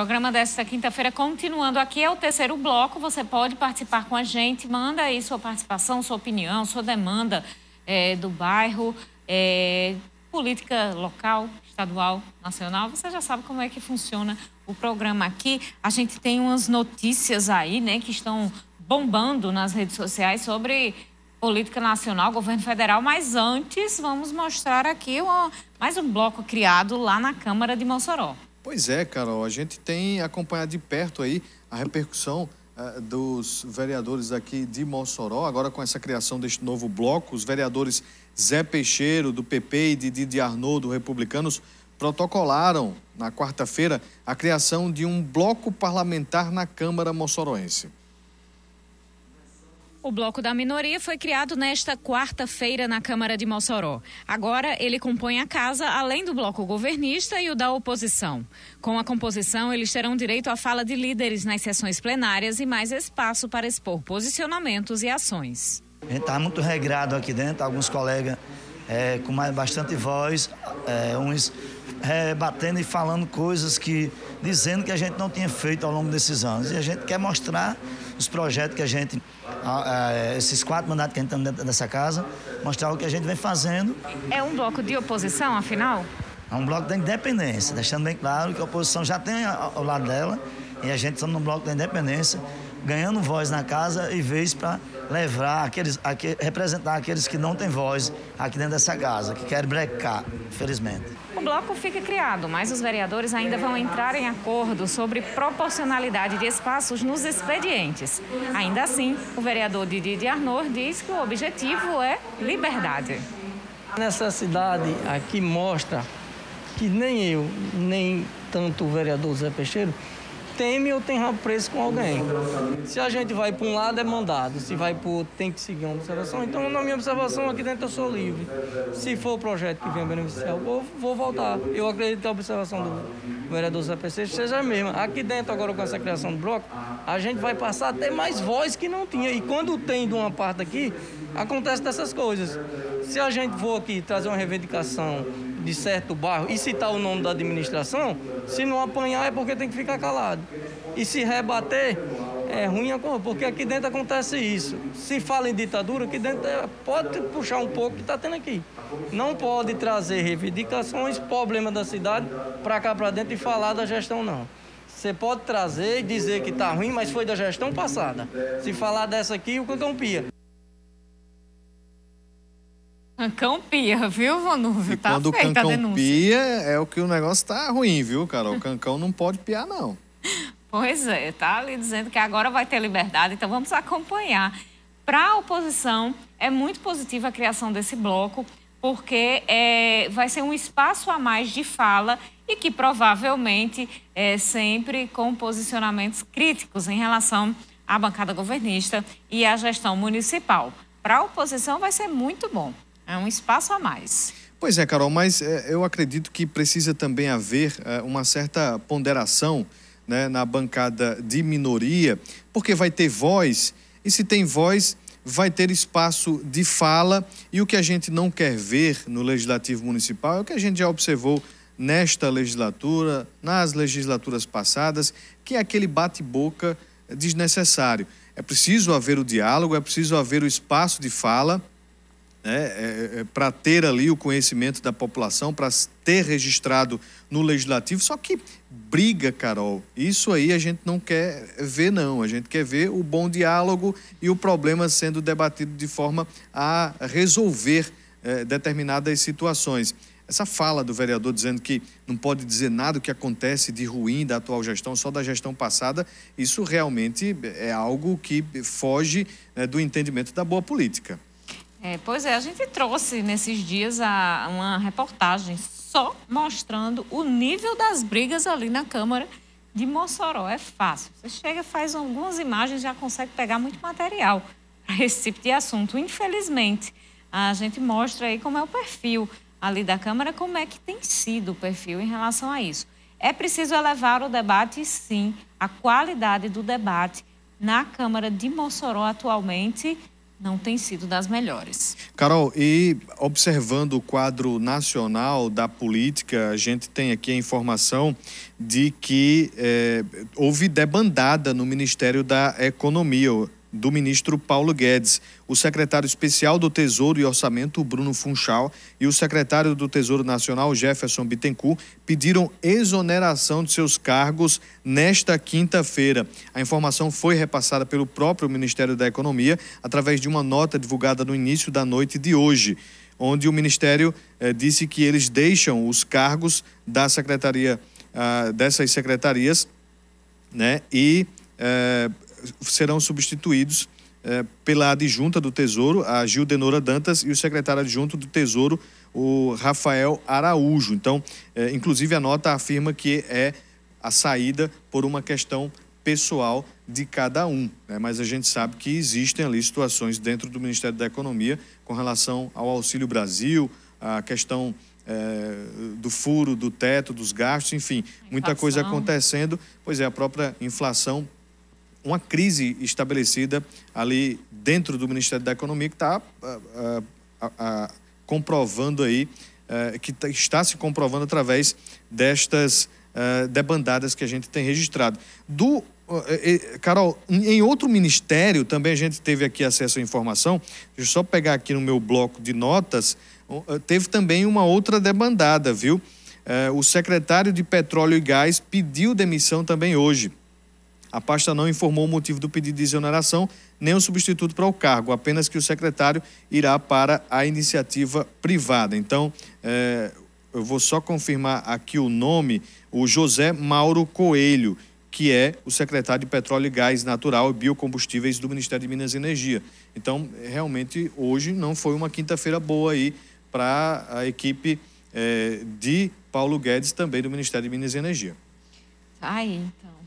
Programa desta quinta-feira continuando aqui é o terceiro bloco. Você pode participar com a gente, manda aí sua participação, sua opinião, sua demanda é, do bairro, é, política local, estadual, nacional. Você já sabe como é que funciona o programa aqui. A gente tem umas notícias aí, né, que estão bombando nas redes sociais sobre política nacional, governo federal, mas antes vamos mostrar aqui uma, mais um bloco criado lá na Câmara de Mossoró. Pois é, Carol, a gente tem acompanhado de perto aí a repercussão uh, dos vereadores aqui de Mossoró, agora com essa criação deste novo bloco, os vereadores Zé Peixeiro, do PP, e Didi de Arnaud, do Republicanos, protocolaram na quarta-feira a criação de um bloco parlamentar na Câmara Mossoroense. O bloco da minoria foi criado nesta quarta-feira na Câmara de Mossoró. Agora ele compõe a casa, além do bloco governista e o da oposição. Com a composição, eles terão direito à fala de líderes nas sessões plenárias e mais espaço para expor posicionamentos e ações. A gente está muito regrado aqui dentro, alguns colegas é, com bastante voz, é, uns rebatendo e falando coisas que. dizendo que a gente não tinha feito ao longo desses anos. E a gente quer mostrar os projetos que a gente esses quatro mandatos que a gente está dentro dessa casa, mostrar o que a gente vem fazendo. É um bloco de oposição, afinal? É um bloco da independência, deixando bem claro que a oposição já tem ao lado dela e a gente está no bloco da independência, ganhando voz na casa e vez para levar aqueles, aqu, representar aqueles que não têm voz aqui dentro dessa casa, que querem brecar, infelizmente. O bloco fica criado, mas os vereadores ainda vão entrar em acordo sobre proporcionalidade de espaços nos expedientes. Ainda assim, o vereador Didi de Arnor diz que o objetivo é liberdade. A necessidade aqui mostra que nem eu, nem tanto o vereador Zé Peixeiro, teme ou tem preço com alguém. Se a gente vai para um lado é mandado, se vai para outro tem que seguir uma observação. Então, na minha observação, aqui dentro eu sou livre. Se for o projeto que vem beneficiar o povo, vou voltar. Eu acredito que a observação do vereador Zé PC seja a mesma. Aqui dentro, agora com essa criação do bloco, a gente vai passar a ter mais voz que não tinha. E quando tem de uma parte aqui, acontece dessas coisas. Se a gente for aqui trazer uma reivindicação de certo bairro e citar o nome da administração, se não apanhar é porque tem que ficar calado. E se rebater, é ruim, porque aqui dentro acontece isso. Se fala em ditadura, aqui dentro é, pode puxar um pouco que está tendo aqui. Não pode trazer reivindicações, problema da cidade, para cá para dentro e falar da gestão, não. Você pode trazer e dizer que está ruim, mas foi da gestão passada. Se falar dessa aqui, o cão pia. Cancão pia, viu, Vanúvio? Tá quando o cancão pia, é o que o negócio tá ruim, viu, Carol? O cancão não pode piar, não. Pois é, tá ali dizendo que agora vai ter liberdade, então vamos acompanhar. Para a oposição, é muito positiva a criação desse bloco, porque é, vai ser um espaço a mais de fala e que provavelmente é sempre com posicionamentos críticos em relação à bancada governista e à gestão municipal. Para a oposição vai ser muito bom. É um espaço a mais. Pois é, Carol, mas é, eu acredito que precisa também haver é, uma certa ponderação né, na bancada de minoria, porque vai ter voz, e se tem voz, vai ter espaço de fala, e o que a gente não quer ver no Legislativo Municipal é o que a gente já observou nesta legislatura, nas legislaturas passadas, que é aquele bate-boca desnecessário. É preciso haver o diálogo, é preciso haver o espaço de fala né, é, é, para ter ali o conhecimento da população, para ter registrado no legislativo. Só que briga, Carol, isso aí a gente não quer ver, não. A gente quer ver o bom diálogo e o problema sendo debatido de forma a resolver é, determinadas situações. Essa fala do vereador dizendo que não pode dizer nada o que acontece de ruim da atual gestão, só da gestão passada, isso realmente é algo que foge é, do entendimento da boa política. É, pois é, a gente trouxe nesses dias a, uma reportagem só mostrando o nível das brigas ali na Câmara de Mossoró. É fácil. Você chega, faz algumas imagens, já consegue pegar muito material para esse tipo de assunto. Infelizmente, a gente mostra aí como é o perfil ali da Câmara, como é que tem sido o perfil em relação a isso. É preciso elevar o debate, sim, a qualidade do debate na Câmara de Mossoró atualmente não tem sido das melhores. Carol, e observando o quadro nacional da política, a gente tem aqui a informação de que é, houve debandada no Ministério da Economia do ministro Paulo Guedes, o secretário especial do Tesouro e Orçamento, Bruno Funchal, e o secretário do Tesouro Nacional, Jefferson Bittencourt, pediram exoneração de seus cargos nesta quinta-feira. A informação foi repassada pelo próprio Ministério da Economia através de uma nota divulgada no início da noite de hoje, onde o Ministério eh, disse que eles deixam os cargos da secretaria, ah, dessas secretarias, né, e eh, serão substituídos eh, pela adjunta do Tesouro, a Gildenora Dantas, e o secretário adjunto do Tesouro, o Rafael Araújo. Então, eh, inclusive, a nota afirma que é a saída por uma questão pessoal de cada um. Né? Mas a gente sabe que existem ali situações dentro do Ministério da Economia com relação ao Auxílio Brasil, a questão é, do furo, do teto, dos gastos, enfim, muita coisa acontecendo. Pois é, a própria inflação uma crise estabelecida ali dentro do Ministério da Economia que está uh, uh, uh, comprovando aí, eh, que tá, está se comprovando através destas eh, debandadas que a gente tem registrado. Do eh, Carol, em outro ministério também a gente teve aqui acesso à informação. Deixa eu só pegar aqui no meu bloco de notas. Teve também uma outra debandada, viu? O secretário de Petróleo e Gás pediu demissão também hoje. A pasta não informou o motivo do pedido de exoneração, nem o substituto para o cargo, apenas que o secretário irá para a iniciativa privada. Então, é, eu vou só confirmar aqui o nome, o José Mauro Coelho, que é o secretário de Petróleo e Gás Natural e Biocombustíveis do Ministério de Minas e Energia. Então, realmente, hoje não foi uma quinta-feira boa aí para a equipe é, de Paulo Guedes, também do Ministério de Minas e Energia. Aí, então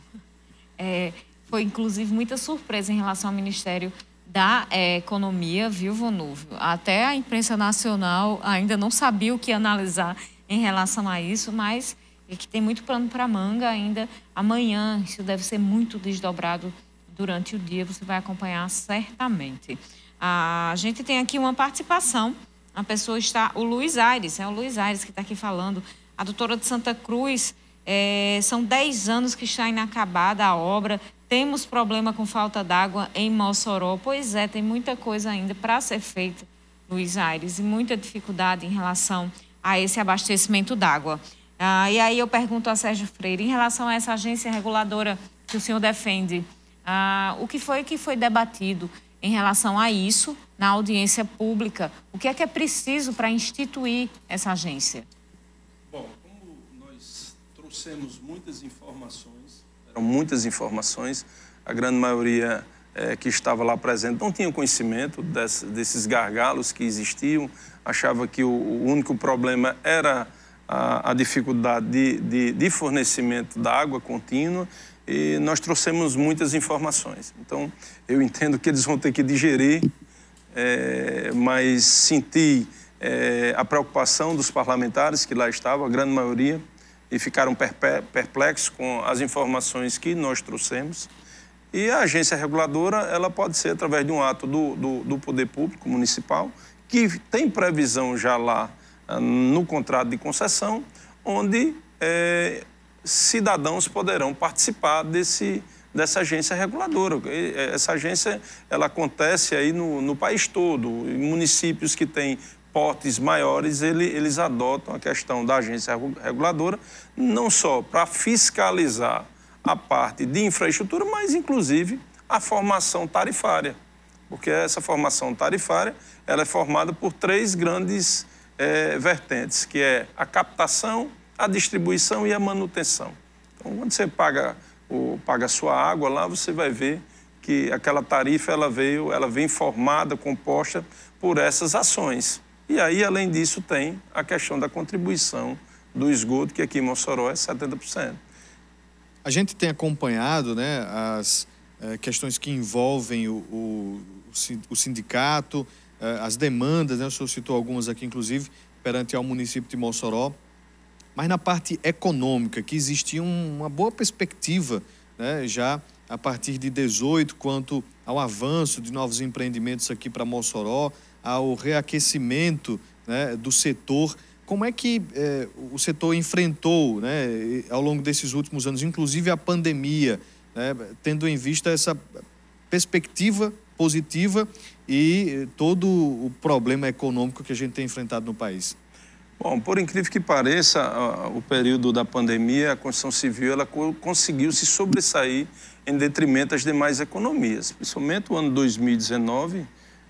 é, foi inclusive muita surpresa em relação ao Ministério da é, Economia, viu, Vonúvio? Até a imprensa nacional ainda não sabia o que analisar em relação a isso, mas é que tem muito plano para manga ainda. Amanhã, isso deve ser muito desdobrado durante o dia, você vai acompanhar certamente. A gente tem aqui uma participação, a pessoa está, o Luiz Aires, é o Luiz Aires que está aqui falando, a doutora de Santa Cruz é, são 10 anos que está inacabada a obra. Temos problema com falta d'água em Mossoró. Pois é, tem muita coisa ainda para ser feita, Luiz Aires, e muita dificuldade em relação a esse abastecimento d'água. Ah, e aí eu pergunto a Sérgio Freire, em relação a essa agência reguladora que o senhor defende, ah, o que foi que foi debatido em relação a isso na audiência pública? O que é que é preciso para instituir essa agência? Trouxemos muitas informações, eram muitas informações, a grande maioria é, que estava lá presente não tinha conhecimento desse, desses gargalos que existiam, achava que o, o único problema era a, a dificuldade de, de, de fornecimento da água contínua e nós trouxemos muitas informações. Então, eu entendo que eles vão ter que digerir, é, mas senti é, a preocupação dos parlamentares que lá estavam, a grande maioria, e ficaram perplexos com as informações que nós trouxemos. E a agência reguladora, ela pode ser através de um ato do, do, do poder público municipal, que tem previsão já lá ah, no contrato de concessão, onde é, cidadãos poderão participar desse, dessa agência reguladora. Eh, essa agência ela acontece aí no, no país todo, em municípios que têm portes maiores, ele, eles adotam a questão da agência reguladora, não só para fiscalizar a parte de infraestrutura, mas inclusive a formação tarifária. Porque essa formação tarifária ela é formada por três grandes é, vertentes, que é a captação, a distribuição e a manutenção. Então, quando você paga, o, paga a sua água lá, você vai ver que aquela tarifa ela veio, ela vem formada, composta por essas ações. E aí, além disso, tem a questão da contribuição do esgoto, que aqui em Mossoró é 70%. A gente tem acompanhado né, as é, questões que envolvem o, o, o sindicato, é, as demandas, né, o senhor citou algumas aqui, inclusive, perante ao município de Mossoró, mas na parte econômica, que existia uma boa perspectiva né, já a partir de 18 quanto ao avanço de novos empreendimentos aqui para Mossoró, ao reaquecimento né, do setor. Como é que eh, o setor enfrentou né, ao longo desses últimos anos, inclusive a pandemia, né, tendo em vista essa perspectiva positiva e todo o problema econômico que a gente tem enfrentado no país? Bom, por incrível que pareça, o período da pandemia, a construção civil ela conseguiu se sobressair em detrimento das demais economias, principalmente o ano 2019,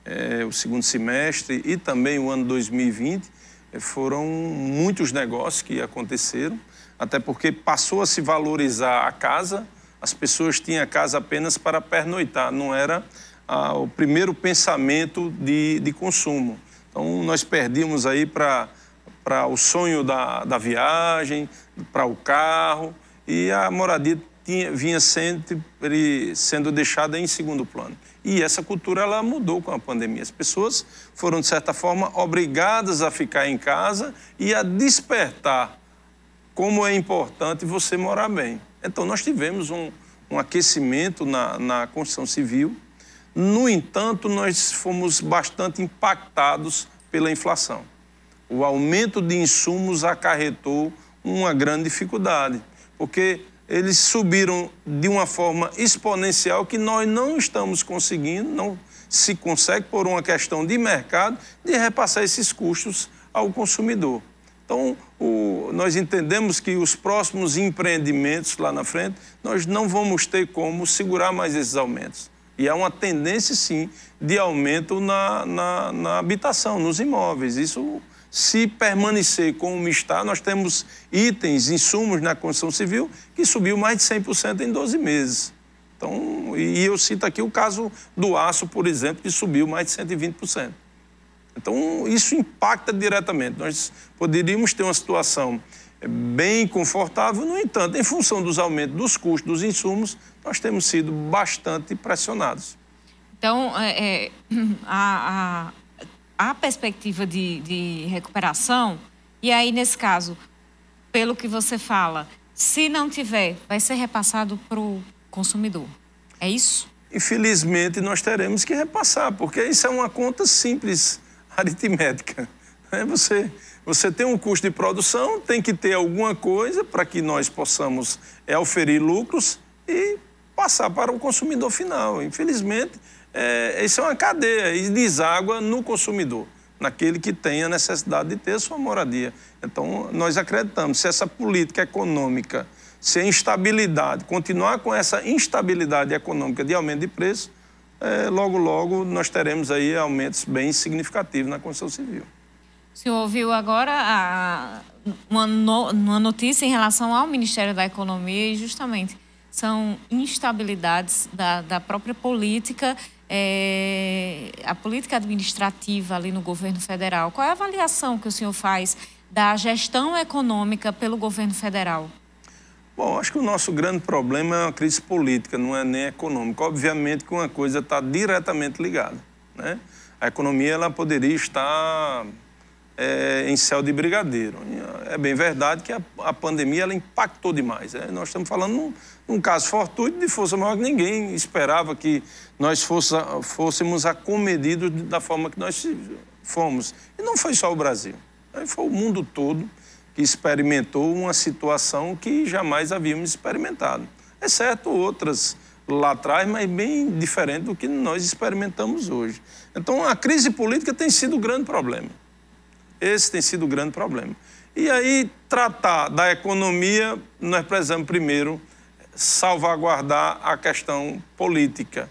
é, o segundo semestre e também o ano 2020, é, foram muitos negócios que aconteceram, até porque passou a se valorizar a casa, as pessoas tinham a casa apenas para pernoitar, não era ah, o primeiro pensamento de, de consumo. Então, nós perdíamos aí para o sonho da, da viagem, para o carro, e a moradia tinha, vinha sempre sendo deixada em segundo plano. E essa cultura ela mudou com a pandemia. As pessoas foram, de certa forma, obrigadas a ficar em casa e a despertar como é importante você morar bem. Então, nós tivemos um, um aquecimento na, na construção civil. No entanto, nós fomos bastante impactados pela inflação. O aumento de insumos acarretou uma grande dificuldade, porque eles subiram de uma forma exponencial que nós não estamos conseguindo, não se consegue, por uma questão de mercado, de repassar esses custos ao consumidor. Então, o, nós entendemos que os próximos empreendimentos lá na frente, nós não vamos ter como segurar mais esses aumentos. E há uma tendência, sim, de aumento na, na, na habitação, nos imóveis. Isso se permanecer como está, nós temos itens, insumos na construção civil que subiu mais de 100% em 12 meses. Então, e eu cito aqui o caso do aço, por exemplo, que subiu mais de 120%. Então, isso impacta diretamente. Nós poderíamos ter uma situação bem confortável, no entanto, em função dos aumentos dos custos dos insumos, nós temos sido bastante pressionados. Então, é, a a perspectiva de, de recuperação, e aí, nesse caso, pelo que você fala, se não tiver, vai ser repassado para o consumidor. É isso? Infelizmente, nós teremos que repassar, porque isso é uma conta simples, aritmética. É você, você tem um custo de produção, tem que ter alguma coisa para que nós possamos é, oferir lucros e passar para o consumidor final. Infelizmente, é, isso é uma cadeia e deságua no consumidor, naquele que tem a necessidade de ter sua moradia. Então, nós acreditamos, se essa política econômica, se a instabilidade, continuar com essa instabilidade econômica de aumento de preço, é, logo, logo nós teremos aí aumentos bem significativos na construção civil. O senhor ouviu agora a, uma, no, uma notícia em relação ao Ministério da Economia e justamente são instabilidades da, da própria política é, a política administrativa ali no governo federal. Qual é a avaliação que o senhor faz da gestão econômica pelo governo federal? Bom, acho que o nosso grande problema é uma crise política, não é nem econômica. Obviamente que uma coisa está diretamente ligada. Né? A economia ela poderia estar é, em céu de brigadeiro. É bem verdade que a, a pandemia ela impactou demais. Né? Nós estamos falando num, num, caso fortuito de força maior que ninguém esperava que nós fosse, fôssemos acomedidos da forma que nós fomos. E não foi só o Brasil, né? foi o mundo todo que experimentou uma situação que jamais havíamos experimentado. Exceto outras lá atrás, mas bem diferente do que nós experimentamos hoje. Então, a crise política tem sido o grande problema. Esse tem sido o grande problema. E aí, tratar da economia, nós precisamos primeiro salvaguardar a questão política.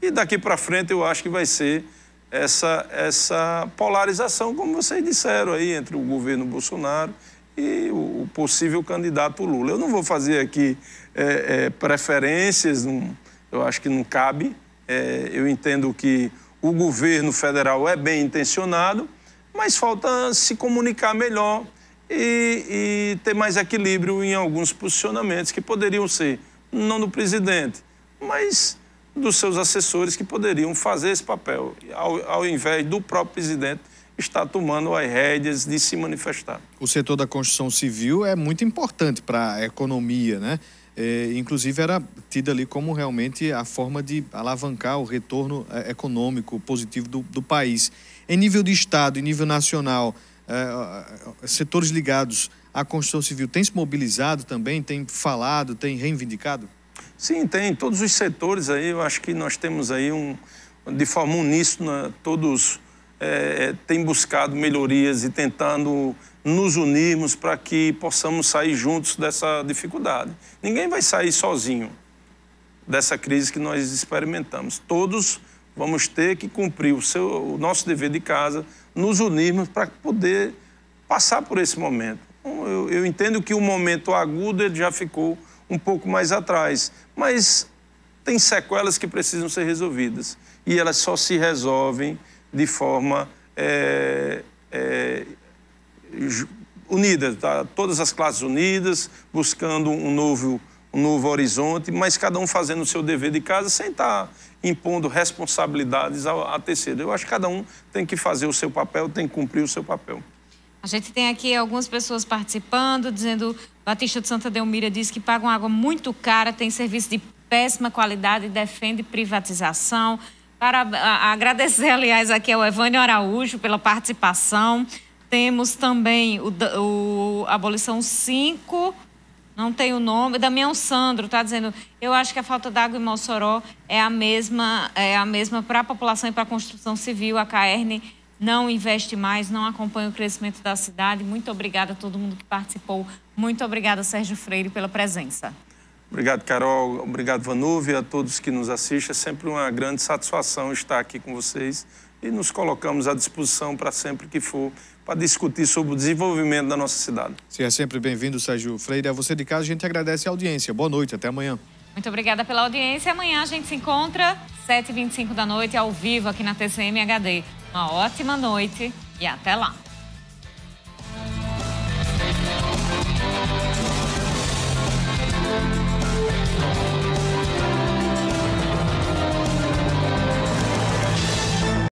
E daqui para frente eu acho que vai ser essa, essa polarização, como vocês disseram aí, entre o governo Bolsonaro e o possível candidato Lula. Eu não vou fazer aqui é, é, preferências, não, eu acho que não cabe. É, eu entendo que o governo federal é bem intencionado, mas falta se comunicar melhor e, e ter mais equilíbrio em alguns posicionamentos que poderiam ser, não do presidente, mas dos seus assessores que poderiam fazer esse papel, ao, ao invés do próprio presidente estar tomando as rédeas de se manifestar. O setor da construção civil é muito importante para a economia, né? é, inclusive era tida ali como realmente a forma de alavancar o retorno é, econômico positivo do, do país. Em nível de Estado, em nível nacional, é, setores ligados à construção civil têm se mobilizado também, têm falado, têm reivindicado? Sim, tem. Todos os setores aí, eu acho que nós temos aí um, de forma uníssona, todos é, têm buscado melhorias e tentando nos unirmos para que possamos sair juntos dessa dificuldade. Ninguém vai sair sozinho dessa crise que nós experimentamos. Todos vamos ter que cumprir o, seu, o nosso dever de casa, nos unirmos para poder passar por esse momento. Então, eu, eu entendo que o momento agudo ele já ficou um pouco mais atrás, mas tem sequelas que precisam ser resolvidas e elas só se resolvem de forma é, é, tá? todas as classes unidas, buscando um novo, um novo horizonte, mas cada um fazendo o seu dever de casa sem estar tá impondo responsabilidades a, a terceiro. Eu acho que cada um tem que fazer o seu papel, tem que cumprir o seu papel. A gente tem aqui algumas pessoas participando, dizendo, Batista de Santa Delmira diz que pagam água muito cara, tem serviço de péssima qualidade defende privatização. Para agradecer, aliás, aqui ao Evânio Araújo pela participação. Temos também o, o Abolição 5, não tem o nome. Damião Sandro está dizendo: eu acho que a falta d'água em Mossoró é a mesma, é a mesma para a população e para a construção civil. A Caerne não investe mais, não acompanha o crescimento da cidade. Muito obrigada a todo mundo que participou. Muito obrigada, Sérgio Freire, pela presença. Obrigado, Carol. Obrigado, Vanuve, a todos que nos assistem. É sempre uma grande satisfação estar aqui com vocês e nos colocamos à disposição para sempre que for para discutir sobre o desenvolvimento da nossa cidade. Você é sempre bem-vindo, Sérgio Freire. A você de casa, a gente agradece a audiência. Boa noite, até amanhã. Muito obrigada pela audiência. Amanhã a gente se encontra 7h25 da noite, ao vivo, aqui na TCM HD. Uma ótima noite e até lá.